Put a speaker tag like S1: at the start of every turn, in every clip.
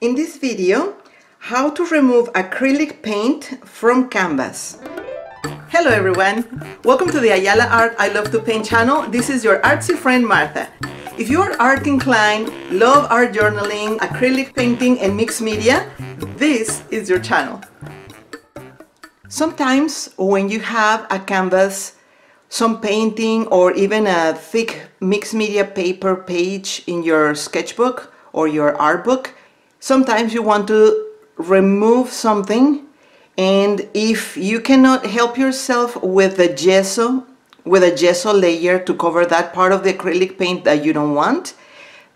S1: In this video, how to remove acrylic paint from canvas. Hello everyone! Welcome to the Ayala Art I Love to Paint channel. This is your artsy friend Martha. If you are art inclined, love art journaling, acrylic painting and mixed media, this is your channel. Sometimes when you have a canvas, some painting or even a thick mixed media paper page in your sketchbook or your art book, sometimes you want to remove something and if you cannot help yourself with the gesso, with a gesso layer to cover that part of the acrylic paint that you don't want,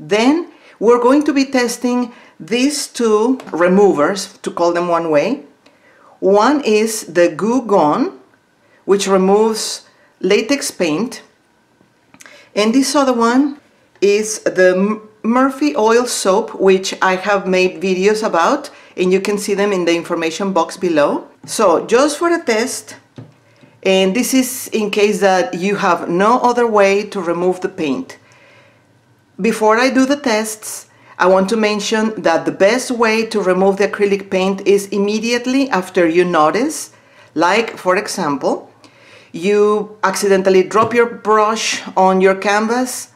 S1: then we're going to be testing these two removers, to call them one way. One is the Goo Gone, which removes latex paint. And this other one is the Murphy Oil Soap, which I have made videos about, and you can see them in the information box below. So just for a test, and this is in case that you have no other way to remove the paint. Before I do the tests, I want to mention that the best way to remove the acrylic paint is immediately after you notice, like for example, you accidentally drop your brush on your canvas,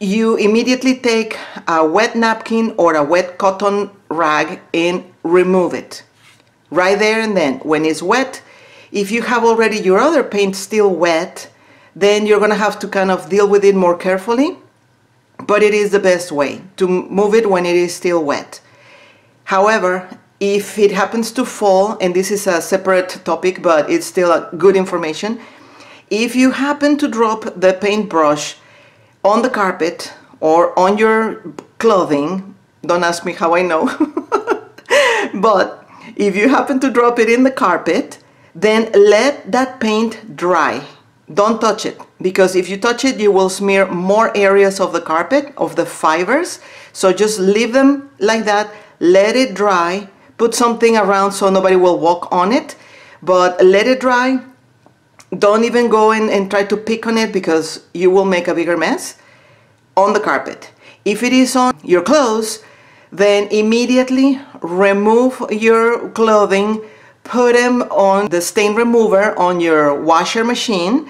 S1: you immediately take a wet napkin or a wet cotton rag and remove it. Right there and then, when it's wet, if you have already your other paint still wet, then you're gonna have to kind of deal with it more carefully, but it is the best way to move it when it is still wet. However, if it happens to fall, and this is a separate topic, but it's still a good information, if you happen to drop the paintbrush on the carpet or on your clothing, don't ask me how I know, but if you happen to drop it in the carpet, then let that paint dry. Don't touch it because if you touch it, you will smear more areas of the carpet, of the fibers. So just leave them like that, let it dry, put something around so nobody will walk on it, but let it dry. Don't even go in and try to pick on it because you will make a bigger mess on the carpet. If it is on your clothes, then immediately remove your clothing, put them on the stain remover on your washer machine,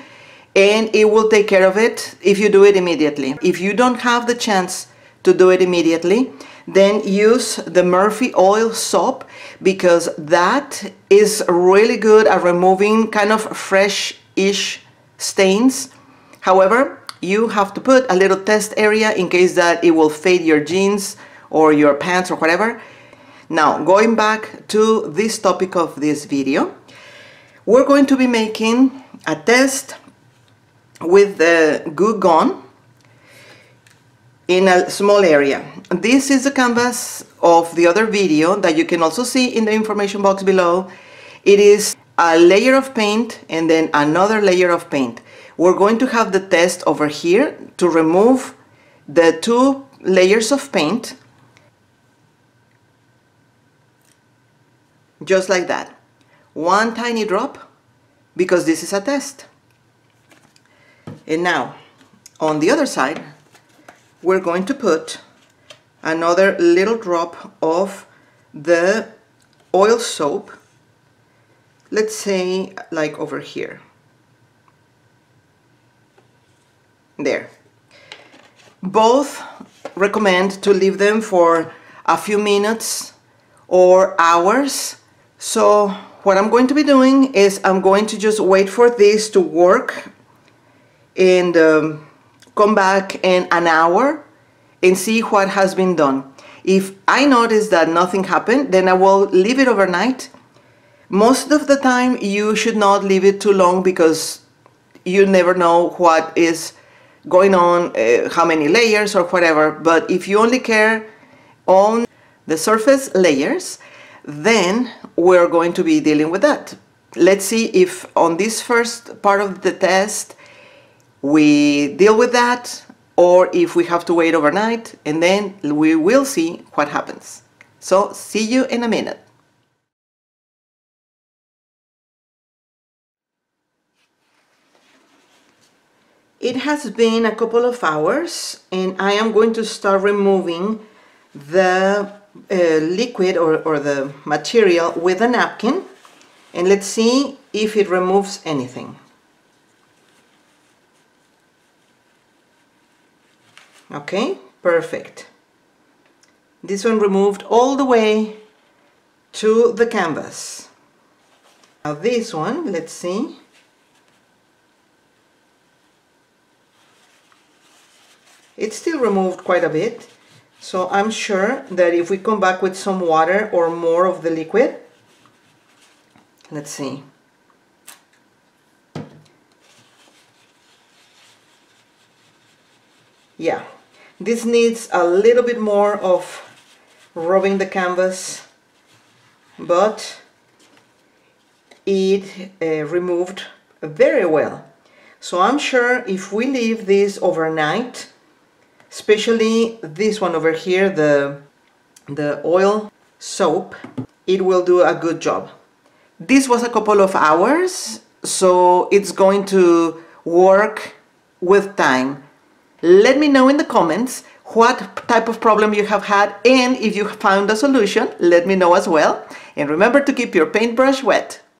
S1: and it will take care of it if you do it immediately. If you don't have the chance to do it immediately, then use the Murphy oil soap because that is really good at removing kind of fresh-ish stains. However, you have to put a little test area in case that it will fade your jeans or your pants or whatever. Now, going back to this topic of this video, we're going to be making a test with the Goo Gone in a small area. This is the canvas of the other video that you can also see in the information box below. It is a layer of paint and then another layer of paint. We're going to have the test over here to remove the two layers of paint just like that. One tiny drop because this is a test. And now on the other side we're going to put another little drop of the oil soap let's say like over here. There. Both recommend to leave them for a few minutes or hours. So what I'm going to be doing is I'm going to just wait for this to work and um, come back in an hour and see what has been done. If I notice that nothing happened, then I will leave it overnight. Most of the time, you should not leave it too long because you never know what is going on, uh, how many layers or whatever. But if you only care on the surface layers, then we're going to be dealing with that. Let's see if on this first part of the test, we deal with that or if we have to wait overnight and then we will see what happens. So see you in a minute. It has been a couple of hours and I am going to start removing the uh, liquid or, or the material with a napkin and let's see if it removes anything. Okay, perfect. This one removed all the way to the canvas. Now this one, let's see. It's still removed quite a bit. So I'm sure that if we come back with some water or more of the liquid, let's see. Yeah, this needs a little bit more of rubbing the canvas, but it uh, removed very well. So I'm sure if we leave this overnight, especially this one over here, the, the oil soap, it will do a good job. This was a couple of hours, so it's going to work with time. Let me know in the comments what type of problem you have had and if you found a solution, let me know as well. And remember to keep your paintbrush wet.